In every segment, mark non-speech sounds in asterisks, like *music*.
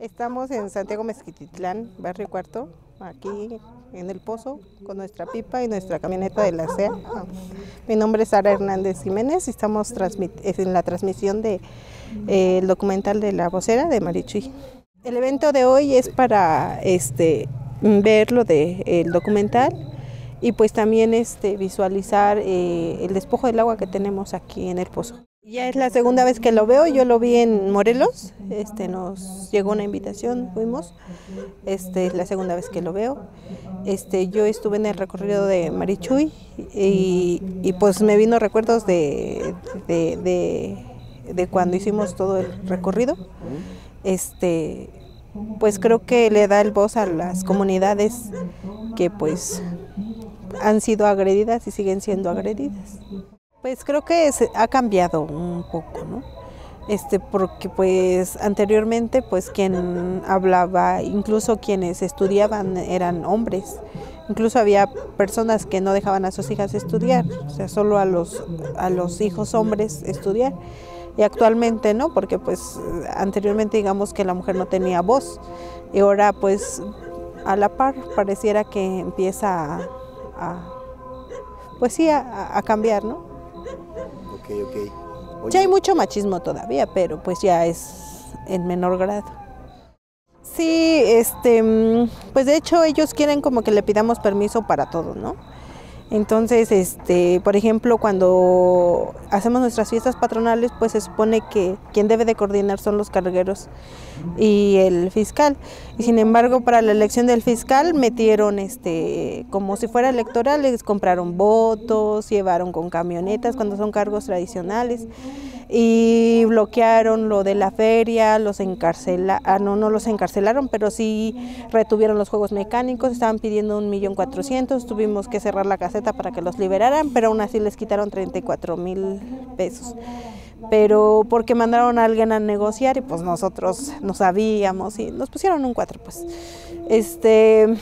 Estamos en Santiago Mezquititlán, barrio cuarto, aquí en el pozo, con nuestra pipa y nuestra camioneta de la SEA. Mi nombre es Sara Hernández Jiménez y estamos en la transmisión del de, eh, documental de la vocera de Marichuy. El evento de hoy es para este, ver lo del documental y pues también este, visualizar eh, el despojo del agua que tenemos aquí en el pozo. Ya es la segunda vez que lo veo, yo lo vi en Morelos, este, nos llegó una invitación, fuimos, este, es la segunda vez que lo veo. Este, yo estuve en el recorrido de Marichuy y, y pues me vino recuerdos de, de, de, cuando hicimos todo el recorrido. Este, pues creo que le da el voz a las comunidades que pues han sido agredidas y siguen siendo agredidas. Pues creo que ha cambiado un poco, ¿no? Este, porque pues anteriormente pues quien hablaba, incluso quienes estudiaban eran hombres. Incluso había personas que no dejaban a sus hijas estudiar, o sea, solo a los, a los hijos hombres estudiar. Y actualmente no, porque pues anteriormente digamos que la mujer no tenía voz. Y ahora pues a la par pareciera que empieza a, pues sí, a cambiar, ¿no? Ya hay mucho machismo todavía, pero pues ya es en menor grado. Sí, este, mm, pues de hecho ellos quieren como que le pidamos permiso para todo, ¿no? Entonces, este, por ejemplo, cuando hacemos nuestras fiestas patronales, pues se supone que quien debe de coordinar son los cargueros y el fiscal. Y sin embargo, para la elección del fiscal metieron este como si fuera electoral, les compraron votos, llevaron con camionetas cuando son cargos tradicionales y bloquearon lo de la feria, los encarcelaron, ah, no, no los encarcelaron, pero sí retuvieron los juegos mecánicos, estaban pidiendo un millón cuatrocientos, tuvimos que cerrar la caseta para que los liberaran, pero aún así les quitaron 34 mil pesos. Pero porque mandaron a alguien a negociar y pues nosotros no sabíamos y nos pusieron un cuatro pues. Este,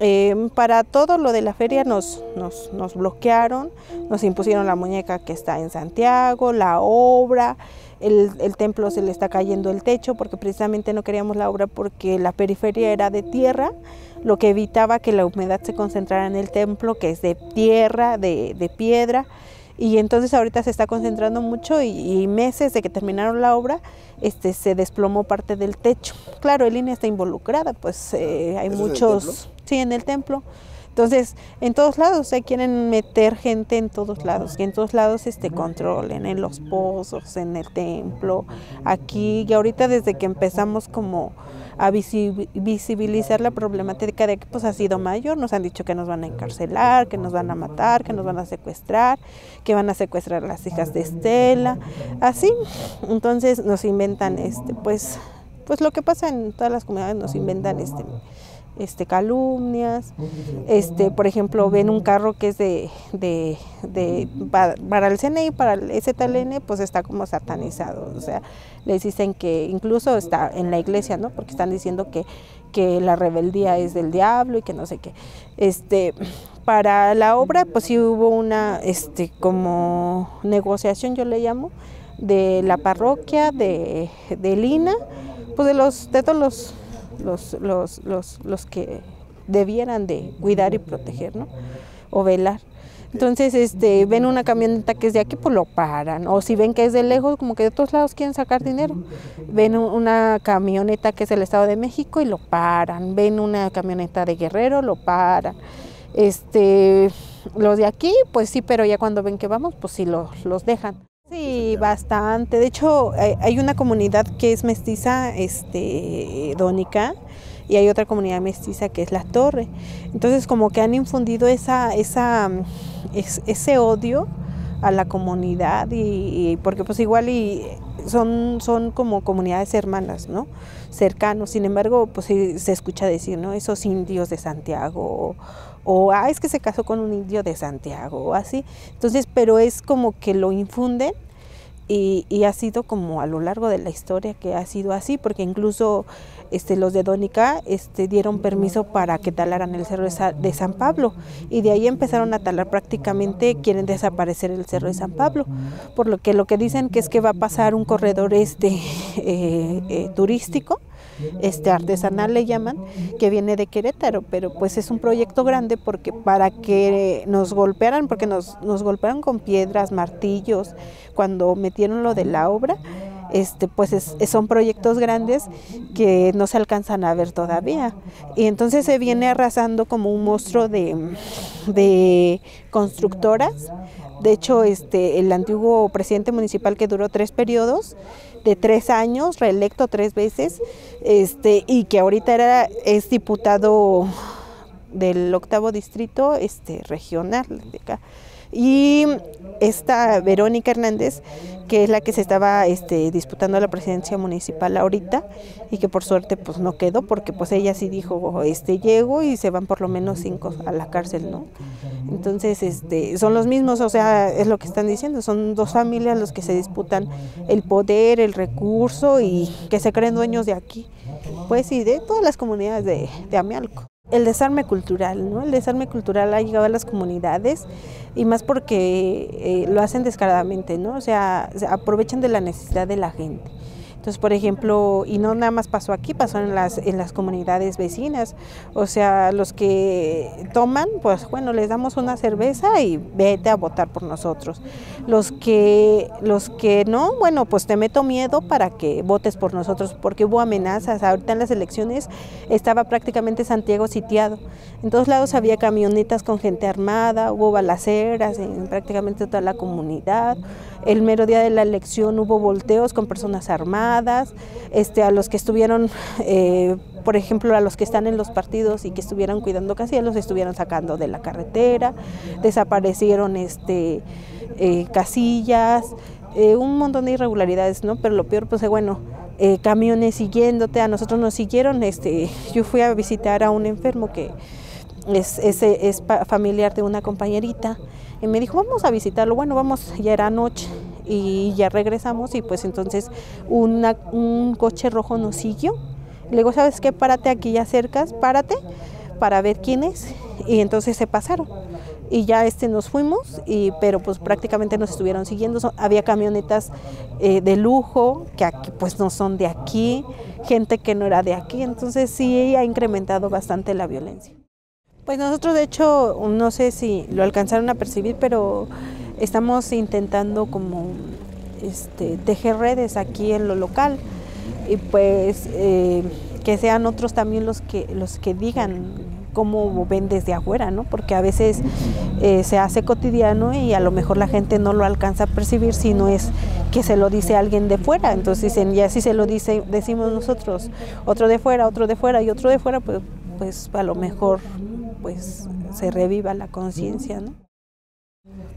Em, para todo lo de la feria nos, nos, nos, bloquearon, nos impusieron la muñeca que está en Santiago, la obra, el, el, templo se le está cayendo el techo porque precisamente no queríamos la obra porque la periferia era de tierra, lo que evitaba que la humedad se concentrara en el templo que es de tierra, de, de piedra y entonces ahorita se está concentrando mucho y, meses de que terminaron la obra este se desplomó parte del techo. Claro el INE está involucrada pues eh, hay muchos sí en el templo entonces en todos lados se quieren meter gente en todos lados que en todos lados este controlen en los pozos en el templo. Aquí y ahorita desde que empezamos como a visibilizar la problemática de que pues ha sido mayor, nos han dicho que nos van a encarcelar, que nos van a matar, que nos van a secuestrar, que van a secuestrar a las hijas de Estela, así, entonces nos inventan este pues pues lo que pasa en todas las comunidades nos inventan este este, calumnias, este, por ejemplo, ven un carro que es de, de, de para, el CNI, para el STLN, pues está como satanizado, o sea, les dicen que incluso está en la iglesia, ¿no? Porque están diciendo que, que la rebeldía es del diablo y que no sé qué. Este, para la obra, pues sí hubo una, este, como negociación, yo le llamo, de la parroquia, de, de Lina, pues de los, de todos los los, los, los, los que debieran de cuidar y proteger, ¿no? O velar. Entonces, este, ven una camioneta que es de aquí, pues lo paran. O si ven que es de lejos, como que de todos lados quieren sacar dinero. Ven una camioneta que es del Estado de México y lo paran. Ven una camioneta de Guerrero, lo paran. Este, los de aquí, pues sí, pero ya cuando ven que vamos, pues sí los dejan. Sí, bastante. De hecho, hay una comunidad que es mestiza, este, dónica, y hay otra comunidad mestiza que es la torre. Entonces, como que han infundido esa, esa, ese odio a la comunidad y, porque pues igual y son, son como comunidades hermanas, ¿no? Cercanos. Sin embargo, pues se escucha decir, ¿no? Esos indios de Santiago o ah, es que se casó con un indio de Santiago o así. Entonces, pero es como que lo infunden y, ha sido como a lo largo de la historia que ha sido así, porque incluso este, los de Dónica este, dieron permiso para que talaran el cerro de San Pablo y de ahí empezaron a talar prácticamente, quieren desaparecer el cerro de San Pablo, por lo que lo que dicen que es que va a pasar un corredor este, *laughs* eh, eh, turístico este artesanal le llaman, que viene de Querétaro, pero pues es un proyecto grande porque para que nos golpearan, porque nos, nos golpearon con piedras, martillos, cuando metieron lo de la obra, este, pues son proyectos grandes que no se alcanzan a ver todavía. Y entonces se viene arrasando como un monstruo de, de constructoras. De hecho, este, el antiguo presidente municipal que duró tres periodos, de tres años, reelecto tres veces, este, y que ahorita era, es diputado del octavo distrito este, regional de acá. Y esta Verónica Hernández, que es la que se estaba este, disputando la presidencia municipal ahorita y que por suerte pues no quedó porque pues ella sí dijo, este llego y se van por lo menos cinco a la cárcel, ¿no? Entonces, este, son los mismos, o sea, es lo que están diciendo, son dos familias los que se disputan el poder, el recurso y que se creen dueños de aquí, pues sí, de todas las comunidades de, de Amialco el desarme cultural, ¿no? El desarme cultural ha llegado a las comunidades y más porque eh, lo hacen descaradamente, ¿no? O sea, aprovechan de la necesidad de la gente. Entonces, por ejemplo, y no nada más pasó aquí, pasó en las, en las comunidades vecinas. O sea, los que toman, pues bueno, les damos una cerveza y vete a votar por nosotros. Los que, los que no, bueno, pues te meto miedo para que votes por nosotros, porque hubo amenazas. Ahorita en las elecciones estaba prácticamente Santiago sitiado. En todos lados había camionetas con gente armada, hubo balaceras en prácticamente toda la comunidad. El mero día de la elección hubo volteos con personas armadas, este, a los que estuvieron, eh, por ejemplo, a los que están en los partidos y que estuvieran cuidando casillas, los estuvieron sacando de la carretera, desaparecieron este, eh, casillas, eh, un montón de irregularidades, ¿no? Pero lo peor, pues bueno, camiones siguiéndote, a nosotros nos siguieron, este, yo fui a visitar a un enfermo que es, es, es familiar de una compañerita y me dijo, vamos a visitarlo. Bueno, vamos, ya era noche y ya regresamos y pues entonces un coche rojo nos siguió. Le digo, ¿sabes qué? Párate aquí ya cercas, párate para ver quién es. Y entonces se pasaron. Y ya este nos fuimos, y, pero pues prácticamente nos estuvieron siguiendo. había camionetas eh, de lujo que aquí pues no son de aquí, gente que no era de aquí. Entonces sí ha incrementado bastante la violencia. Pues nosotros de hecho, no sé si lo alcanzaron a percibir, pero estamos intentando como este, tejer redes aquí en lo local y pues eh, que sean otros también los que, los que digan cómo ven desde afuera, ¿no? Porque a veces eh, se hace cotidiano y a lo mejor la gente no lo alcanza a percibir si no es que se lo dice alguien de fuera. Entonces dicen, ya si se lo dice, decimos nosotros, otro de fuera, otro de fuera y otro de fuera, pues, pues a lo mejor pues se reviva la conciencia, ¿no?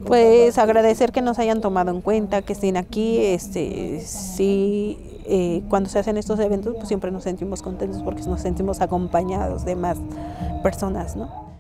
Pues agradecer que nos hayan tomado en cuenta, que estén aquí, este, sí, eh, cuando se hacen estos eventos, pues siempre nos sentimos contentos porque nos sentimos acompañados de más personas, ¿no?